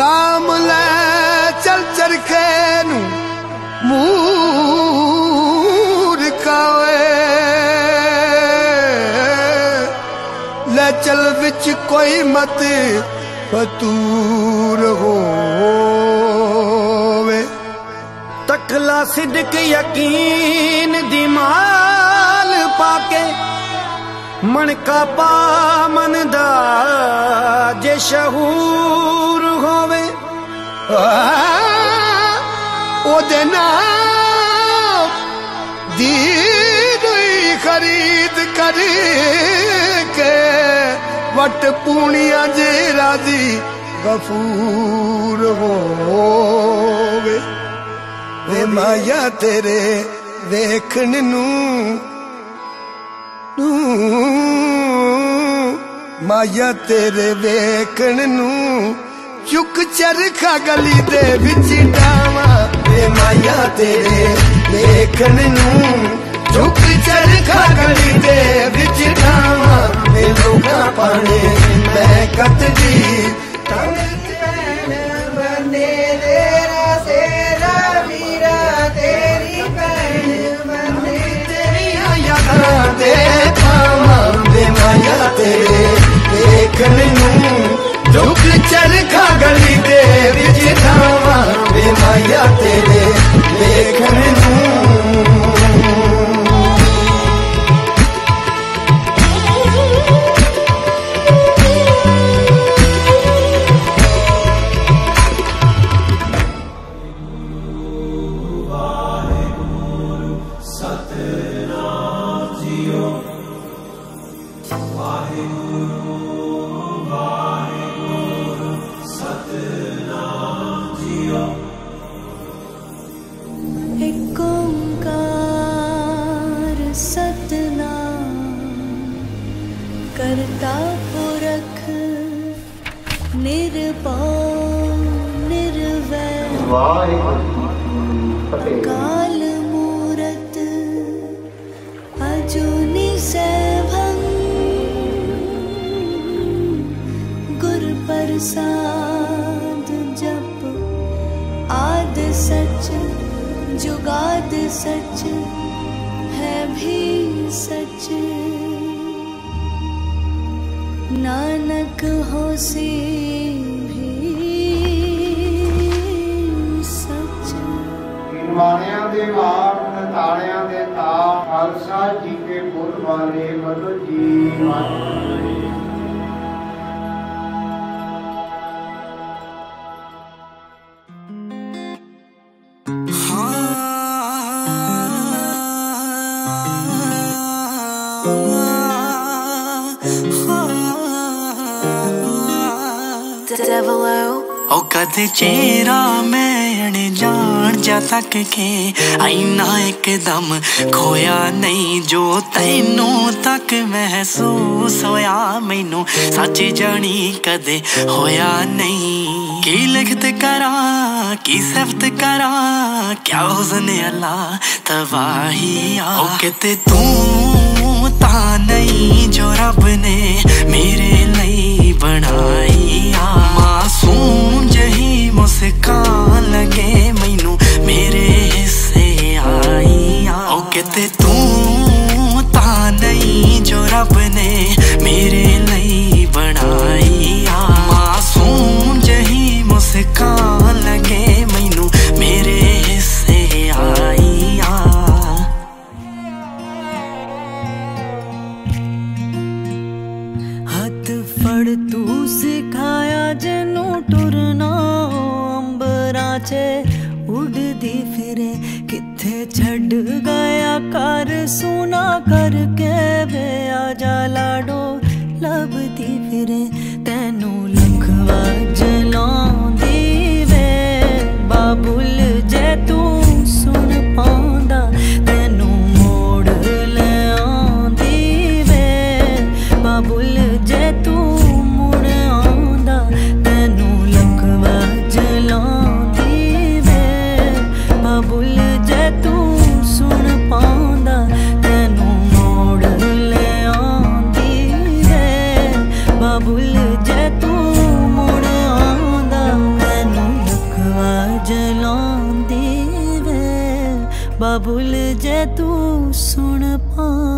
ਨਾਮ ਲੈ, ਚਲ ਚਰਖੇ ਨੂੰ ਮੂਰਖਾ ਵੇ ਲੈ ਚਲ ਵਿੱਚ ਕੋਈ ਮਤ ਫਤੂਰ ਹੋਵੇ। ਤਖਲਾ ਸਿੱਧਕ ਯਕੀਨ ਦੀ ਮਾਲ ਪਾ ਕੇ ਮਣਕਾ ਪਾ ਮਨ ਦਾ ਜੇ ਸ਼ਹੂਰ ਹੋਵੇ। ਉਹਦੇ ਨਾਮ ਦੀ ਖਰੀਦ ਕਰ ਕੇ ਵਟ ਪੂਣੀਆਂ ਜੇ ਰਾਜ਼ੀ ਗਫੂਰ ਹੋਵੇ। ਵੇ ਮਾਇਆ ਤੇਰੇ ਵੇਖਣ ਨੂੰ ਮਾਇਆ ਤੇਰੇ ਵੇਖਣ ਨੂੰ ਚੁੱਕ ਚਰਖਾ ਗਲੀ ਦੇ ਵਿੱਚ ਡਾਵਾਂ ਤੇ ਮਾਇਆ ਤੇਰੇ ਵੇਖਣ ਨੂੰ। ਚੁੱਕ ਚਰਖਾ ਗਲੀ ਦੇ ਵਿੱਚ ਡਾਵਾਂ ਵੇ ਲੋਕਾਂ ਪਾਣੇ। ਮੈਂ ਕੱਤਦੀ ਤਨ ਬੰਦੇ सतना करता पुरख निर्पाल निर्वैर। काल मूरत अजूनी सैभं। गुर प्रसाद जप आद सच जुगाद सच। है भी सच नानक होसी भी सच ਬਾਣਿਆਂ ਦੇ ਵਾਰ ਤਾਲਿਆਂ ਦੇ ਤਾਲ ਖਾਲਸਾ ਜੀ ਕੇ ਬੋਲ ਵਾਲੇ ਮਦੋ ਜੀ ਵਾਹਿਗੁਰੂ ਉਹ ਕਦੇ ਚਿਹਰਾ ਮੈਂ ਅਣ ਜਾਣ ਜਾ ਤੱਕ ਕੇ ਆਈਨਾ ਇੱਕਦਮ ਖੋਇਆ ਨਹੀਂ ਜੋ ਤੈਨੂੰ ਤੱਕ ਮਹਿਸੂਸ ਹੋਇਆ। ਮੈਨੂੰ ਸੱਚ ਜਾਣੀ ਕਦੇ ਹੋਇਆ ਨਹੀਂ। ਕੀ ਲਿਖਤ ਕਰਾਂ ਕੀ ਸਿਫਤ ਕਰਾਂ ਕਿਆ ਹੁਸਨ ਅੱਲਾ ਤਵਾਹੀ ਆ ਉਹ ਕਿਤੇ ਤੂੰ ਤਾਂ ਨਹੀਂ ਜੋ ਰੱਬ ਨੇ ਮੇਰੇ ਲਈ ਬਣਾਈ ਜਨੂੰ ਟੁਰਨਾ ਅੰਬਰਾਂ 'ਚ ਉਡਦੀ ਫਿਰੇ। ਕਿੱਥੇ ਛੱਡ ਗਿਆ ਕਰ ਸੁਨਾ ਕਰਕੇ ਵੇ ਆ ਜਾ ਲਾਡੋ ਲੱਭਦੀ ਫਿਰੇ। ਜਲਾਉਂਦੀ ਜੇ ਤੂੰ ਸੁਣ ਪਾ